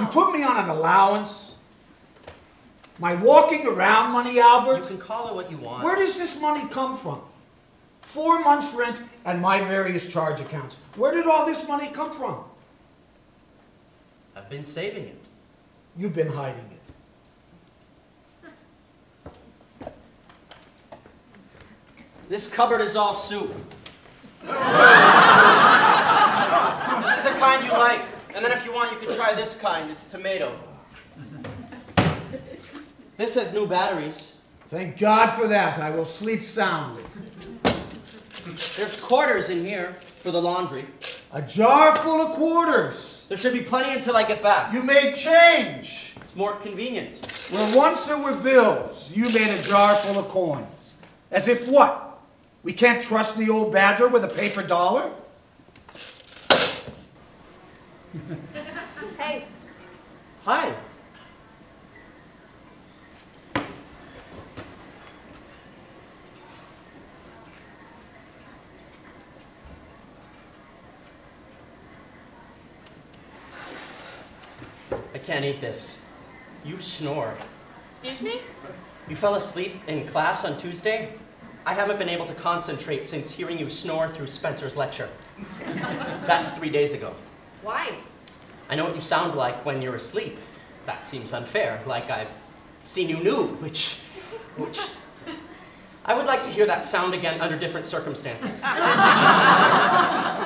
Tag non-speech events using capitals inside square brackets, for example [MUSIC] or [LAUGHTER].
You put me on an allowance? My walking around money, Albert. You can call it what you want. Where does this money come from? Four months' rent and my various charge accounts. Where did all this money come from? I've been saving it. You've been hiding it. This cupboard is all soup. [LAUGHS] this is the kind you like. And then if you want, you can try this kind. It's tomato. This has new batteries. Thank God for that. I will sleep soundly. There's quarters in here for the laundry. A jar full of quarters. There should be plenty until I get back. You made change. It's more convenient. Where once there were bills, you made a jar full of coins. As if what? We can't trust the old badger with a paper dollar? Hey, Hi. I can't eat this. You snore. excuse me? You fell asleep in class on Tuesday? I haven't been able to concentrate since hearing you snore through Spencer's lecture. [LAUGHS] That's three days ago. Why? I know what you sound like when you're asleep. That seems unfair, like I've seen you new, which, which, [LAUGHS] I would like to hear that sound again under different circumstances. [LAUGHS]